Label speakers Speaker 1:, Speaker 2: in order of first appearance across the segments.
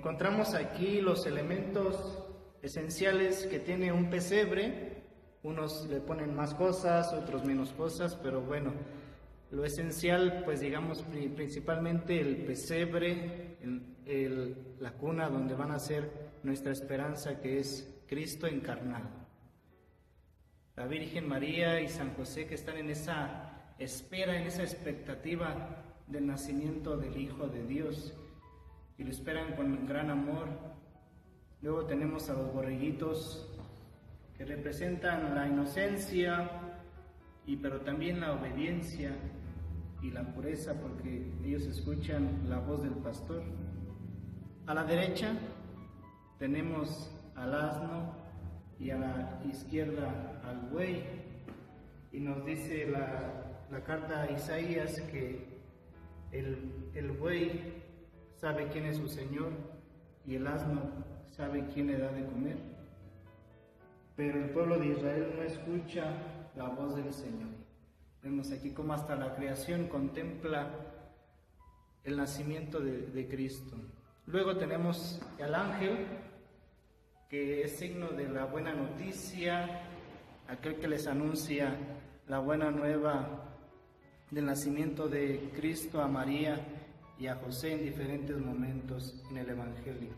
Speaker 1: Encontramos aquí los elementos esenciales que tiene un pesebre. Unos le ponen más cosas, otros menos cosas, pero bueno, lo esencial, pues digamos principalmente el pesebre, la cuna donde van a ser nuestra esperanza, que es Cristo encarnado. La Virgen María y San José que están en esa espera, en esa expectativa del nacimiento del Hijo de Dios y lo esperan con gran amor. Luego tenemos a los borreguitos que representan la inocencia y pero también la obediencia y la pureza porque ellos escuchan la voz del pastor. A la derecha tenemos al asno y a la izquierda al buey y nos dice la, carta a Isaías que el, el buey sabe quién es su Señor y el asno sabe quién le da de comer. Pero el pueblo de Israel no escucha la voz del Señor. Vemos aquí cómo hasta la creación contempla el nacimiento de, de Cristo. Luego tenemos al ángel, que es signo de la buena noticia, aquel que les anuncia la buena nueva del nacimiento de Cristo a María y a José en diferentes momentos en el Evangelio.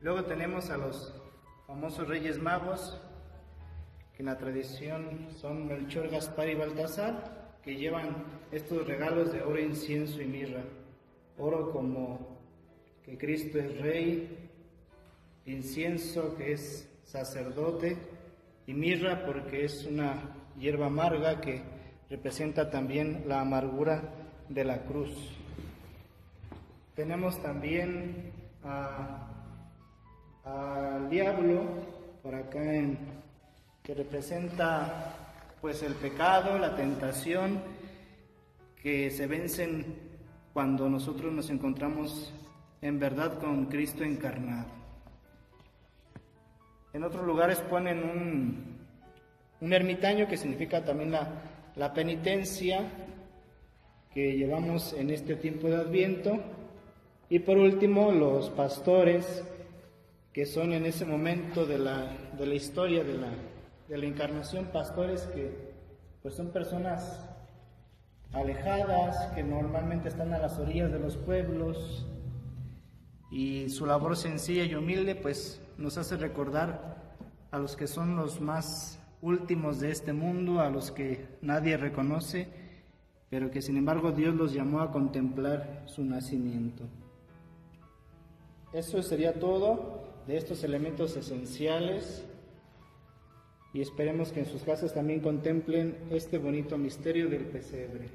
Speaker 1: Luego tenemos a los famosos reyes magos, que en la tradición son Melchor, Gaspar y Baltasar, que llevan estos regalos de oro, incienso y mirra. Oro como que Cristo es rey, incienso que es sacerdote y mirra porque es una hierba amarga que representa también la amargura de la cruz. Tenemos también al diablo por acá en, que representa pues el pecado, la tentación que se vencen cuando nosotros nos encontramos en verdad con Cristo encarnado. En otros lugares ponen un, un ermitaño que significa también la, la penitencia que llevamos en este tiempo de Adviento y por último, los pastores, que son en ese momento de la, de la historia de la, de la encarnación, pastores que pues son personas alejadas, que normalmente están a las orillas de los pueblos, y su labor sencilla y humilde pues nos hace recordar a los que son los más últimos de este mundo, a los que nadie reconoce, pero que sin embargo Dios los llamó a contemplar su nacimiento. Eso sería todo de estos elementos esenciales y esperemos que en sus casas también contemplen este bonito misterio del pesebre.